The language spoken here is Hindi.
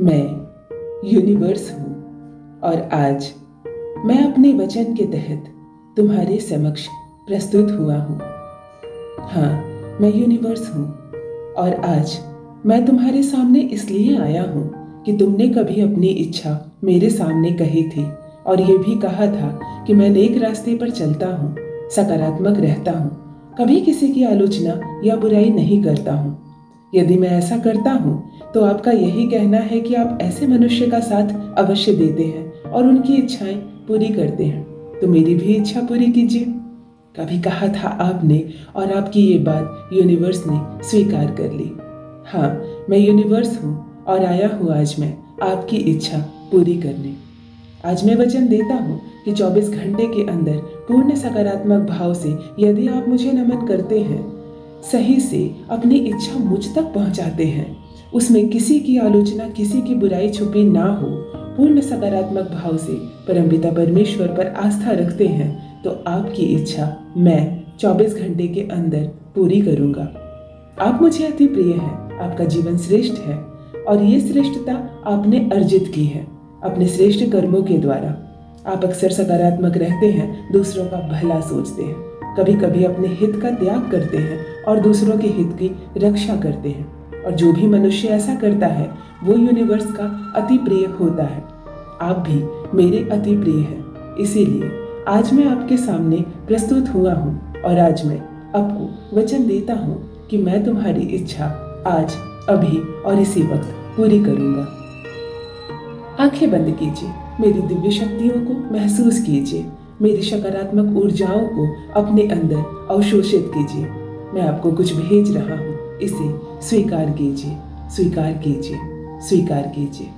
मैं यूनिवर्स हूँ। और आज मैं अपने वचन के तहत तुम्हारे समक्ष प्रस्तुत हुआ हूँ। हाँ मैं यूनिवर्स हूँ। और आज मैं तुम्हारे सामने इसलिए आया हूँ कि तुमने कभी अपनी इच्छा मेरे सामने कही थी और ये भी कहा था कि मैं नेक रास्ते पर चलता हूँ, सकारात्मक रहता हूँ, कभी किसी की आलोचना या बुराई नहीं करता हूँ। यदि मैं ऐसा करता हूँ तो आपका यही कहना है कि आप ऐसे मनुष्य का साथ अवश्य देते हैं और उनकी इच्छाएँ पूरी करते हैं। तो मेरी भी इच्छा पूरी कीजिए। कभी कहा था आपने और आपकी ये बात यूनिवर्स ने स्वीकार कर ली। हाँ मैं यूनिवर्स हूँ और आया हूँ आज मैं आपकी इच्छा पूरी करने। आज मैं वचन देता हूँ कि 24 घंटे के अंदर पूर्ण सकारात्मक भाव से यदि आप मुझे नमन करते हैं, सही से अपनी इच्छा मुझ तक पहुँचाते हैं। उसमें किसी की आलोचना, किसी की बुराई छुपी ना हो। पूर्ण सकारात्मक भाव से परमपिता परमेश्वर पर आस्था रखते हैं तो आपकी इच्छा मैं 24 घंटे के अंदर पूरी करूँगा। आप मुझे अति प्रिय हैं, आपका जीवन श्रेष्ठ है, और ये श्रेष्ठता आपने अर्जित की है, अपने श्रेष्ठ कर्मों के द्वारा। आप अक्सर सकारात्मक रहते हैं, दूसरों का भला सोचते हैं कभी कभी अपने हित का त्याग करते हैं, और दूसरों के हित की रक्षा करते हैं। और जो भी मनुष्य ऐसा करता है, वो यूनिवर्स का अति प्रिय होता है। आप भी मेरे अति प्रिय हैं। इसीलिए आज मैं आपके सामने प्रस्तुत हुआ हूँ और आज मैं आपको वचन देता हूँ कि मैं तुम्हारी इच्छा आज, अभी और इसी वक्त पूरी करूँगा। आँखें बंद कीजिए, मेरी दिव्य शक्तियों को महसूस कीजिए, मेरी सकारात्मक ऊर्जाओं को अपने अंदर अवशोषित कीजिए। मैं आपको कुछ भेज रहा हूँ, इसे स्वीकार कीजिए स्वीकार कीजिए स्वीकार कीजिए।